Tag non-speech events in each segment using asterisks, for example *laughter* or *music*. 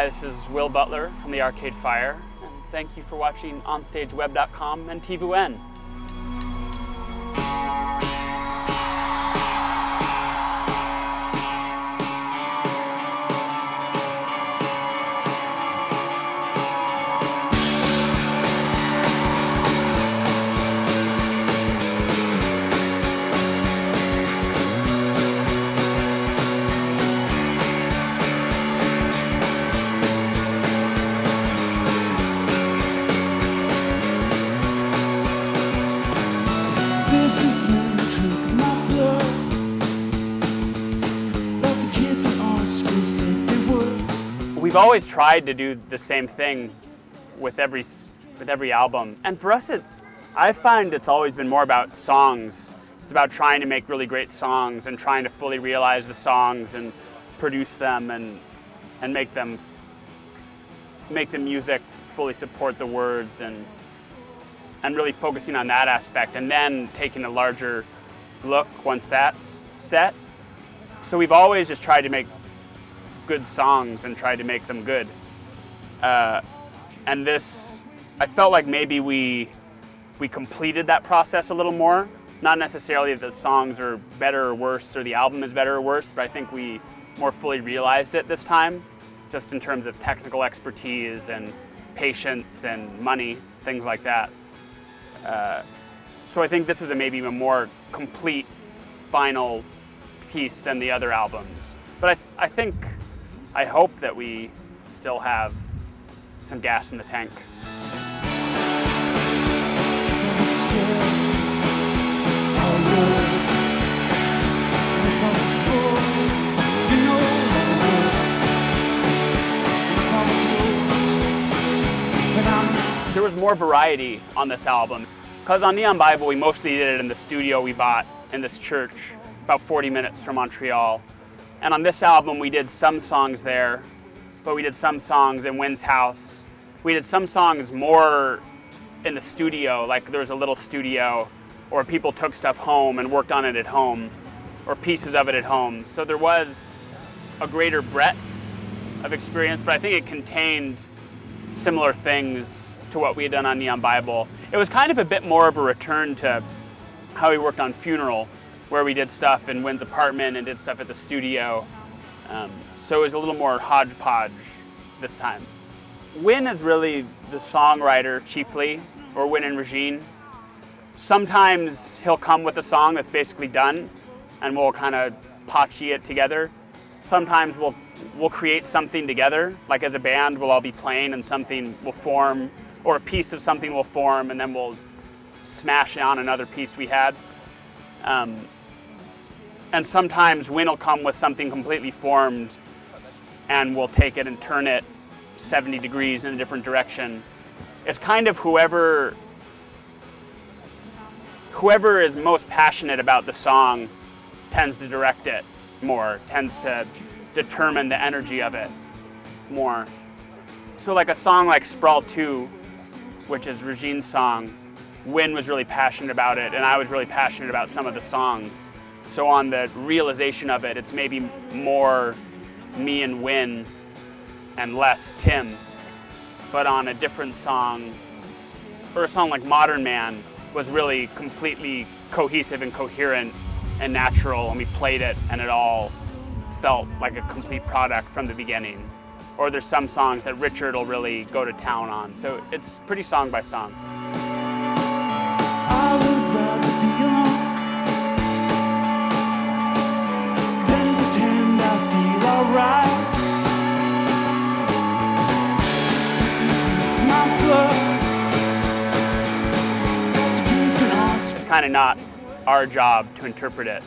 Hi, this is Will Butler from the Arcade Fire, and thank you for watching OnStageWeb.com and TVN. We've always tried to do the same thing with every with every album, and for us, it I find it's always been more about songs. It's about trying to make really great songs and trying to fully realize the songs and produce them and and make them make the music fully support the words and and really focusing on that aspect and then taking a larger look once that's set. So we've always just tried to make good songs and tried to make them good. Uh, and this, I felt like maybe we we completed that process a little more. Not necessarily that the songs are better or worse or the album is better or worse, but I think we more fully realized it this time, just in terms of technical expertise and patience and money, things like that. Uh, so I think this is a maybe a more complete final piece than the other albums. But I, I think, I hope that we still have some gas in the tank. There was more variety on this album. Because on Neon Bible, we mostly did it in the studio we bought in this church, about 40 minutes from Montreal. And on this album, we did some songs there, but we did some songs in Win's house. We did some songs more in the studio, like there was a little studio, or people took stuff home and worked on it at home, or pieces of it at home. So there was a greater breadth of experience, but I think it contained similar things to what we had done on Neon Bible. It was kind of a bit more of a return to how we worked on Funeral, where we did stuff in Win's apartment and did stuff at the studio. Um, so it was a little more hodgepodge this time. Win is really the songwriter chiefly, or Win and Regine. Sometimes he'll come with a song that's basically done, and we'll kind of potchy it together. Sometimes we'll we'll create something together, like as a band, we'll all be playing and something will form, or a piece of something will form, and then we'll smash on another piece we had. Um, and sometimes Win will come with something completely formed, and we'll take it and turn it 70 degrees in a different direction. It's kind of whoever whoever is most passionate about the song tends to direct it more, tends to determine the energy of it more. So like a song like Sprawl 2, which is Regine's song, Win was really passionate about it, and I was really passionate about some of the songs. So on the realization of it, it's maybe more me and Win and less Tim. But on a different song, or a song like Modern Man, was really completely cohesive and coherent and natural, and we played it, and it all felt like a complete product from the beginning. Or there's some songs that Richard will really go to town on. So it's pretty song by song. It's kind of not our job to interpret it.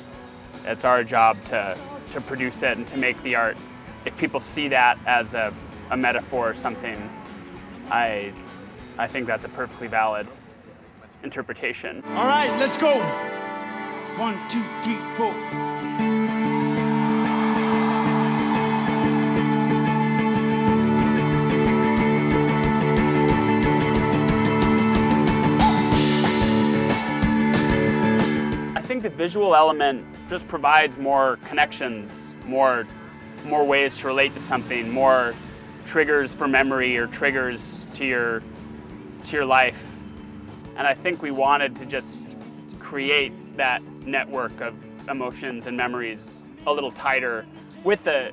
It's our job to, to produce it and to make the art. If people see that as a, a metaphor or something, I, I think that's a perfectly valid interpretation. All right, let's go. One, two, three, four. Visual element just provides more connections, more more ways to relate to something, more triggers for memory or triggers to your to your life. And I think we wanted to just create that network of emotions and memories a little tighter with the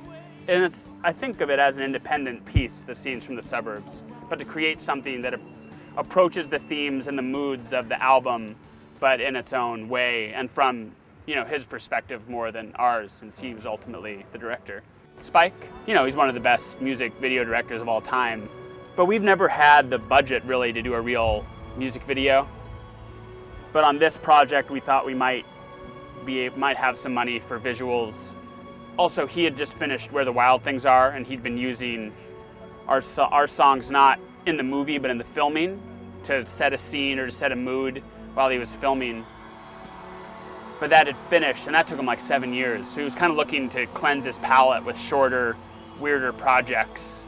and it's I think of it as an independent piece, the scenes from the suburbs, but to create something that approaches the themes and the moods of the album, but in its own way and from you know his perspective more than ours, since he was ultimately the director. Spike, you know, he's one of the best music video directors of all time, but we've never had the budget really to do a real music video. But on this project, we thought we might be might have some money for visuals. Also, he had just finished Where the Wild Things Are, and he'd been using our our songs not in the movie but in the filming to set a scene or to set a mood while he was filming. But that had finished, and that took him like seven years. So he was kind of looking to cleanse his palate with shorter, weirder projects.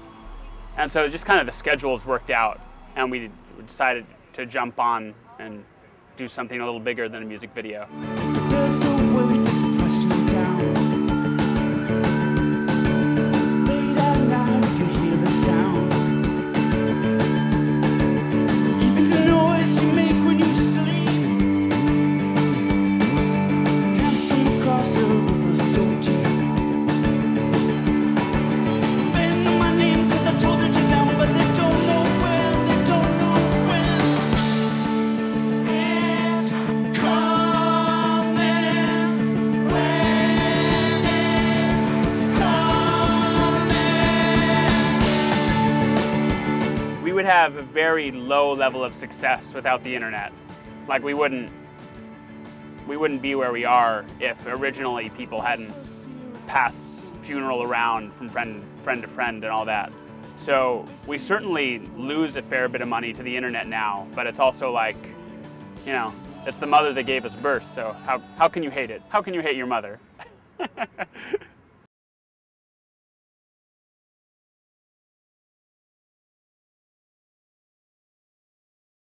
And so just kind of the schedules worked out, and we decided to jump on and do something a little bigger than a music video. Have a very low level of success without the internet. Like we wouldn't we wouldn't be where we are if originally people hadn't passed funeral around from friend friend to friend and all that. So we certainly lose a fair bit of money to the internet now, but it's also like, you know, it's the mother that gave us birth, so how, how can you hate it? How can you hate your mother? *laughs*